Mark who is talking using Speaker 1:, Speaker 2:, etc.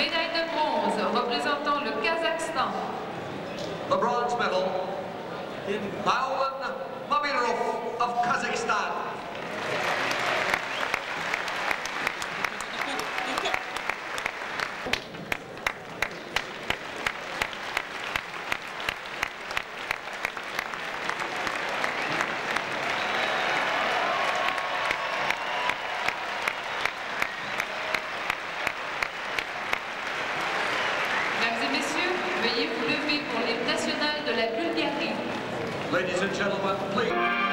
Speaker 1: Médaille de bronze représentant le Kazakhstan. The bronze medal in Maowan Mamirov of Kazakhstan.
Speaker 2: Veuillez vous lever pour l'hymne national de la Bulgarie.
Speaker 1: Ladies and gentlemen, please.